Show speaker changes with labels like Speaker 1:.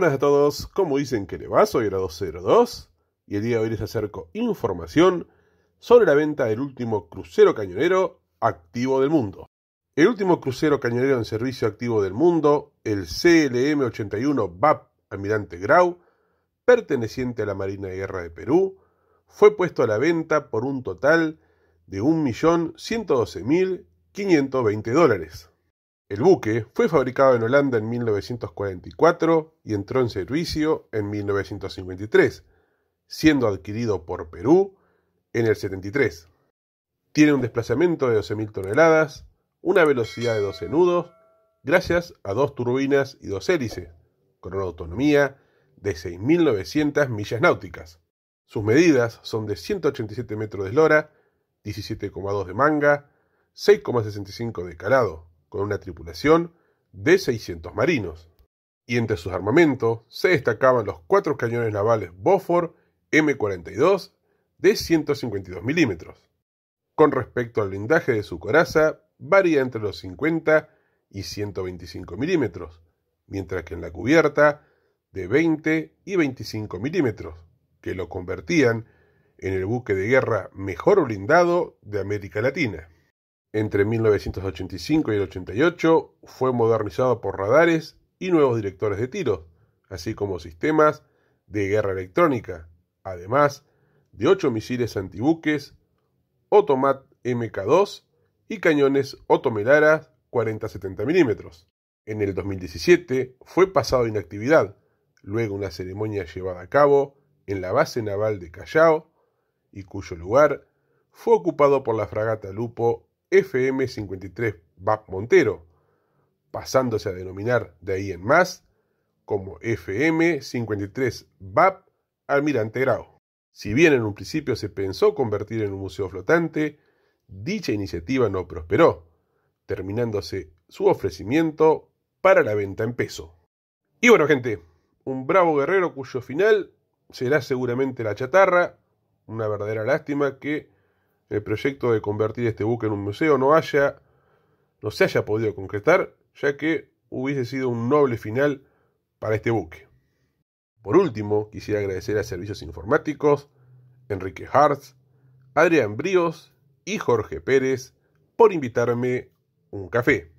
Speaker 1: Buenas a todos, como dicen que le va, soy el 202 y el día de hoy les acerco información sobre la venta del último crucero cañonero activo del mundo. El último crucero cañonero en servicio activo del mundo, el CLM-81 BAP Almirante Grau, perteneciente a la Marina de Guerra de Perú, fue puesto a la venta por un total de 1.112.520 dólares. El buque fue fabricado en Holanda en 1944 y entró en servicio en 1953, siendo adquirido por Perú en el 73. Tiene un desplazamiento de 12.000 toneladas, una velocidad de 12 nudos, gracias a dos turbinas y dos hélices, con una autonomía de 6.900 millas náuticas. Sus medidas son de 187 metros de eslora, 17,2 de manga, 6,65 de calado, con una tripulación de 600 marinos. Y entre sus armamentos se destacaban los cuatro cañones navales Beaufort M42 de 152 milímetros. Con respecto al blindaje de su coraza, varía entre los 50 y 125 milímetros, mientras que en la cubierta de 20 y 25 milímetros, que lo convertían en el buque de guerra mejor blindado de América Latina. Entre 1985 y el 88 fue modernizado por radares y nuevos directores de tiro, así como sistemas de guerra electrónica, además de ocho misiles antibuques, Otomat MK2 y cañones Otomelara 40-70 mm. En el 2017 fue pasado a inactividad, luego una ceremonia llevada a cabo en la base naval de Callao y cuyo lugar fue ocupado por la fragata Lupo FM53 BAP Montero, pasándose a denominar de ahí en más como FM53 BAP Almirante Grau. Si bien en un principio se pensó convertir en un museo flotante, dicha iniciativa no prosperó, terminándose su ofrecimiento para la venta en peso. Y bueno, gente, un bravo guerrero cuyo final será seguramente la chatarra, una verdadera lástima que el proyecto de convertir este buque en un museo no haya, no se haya podido concretar, ya que hubiese sido un noble final para este buque. Por último, quisiera agradecer a Servicios Informáticos, Enrique Hartz, Adrián Bríos y Jorge Pérez por invitarme un café.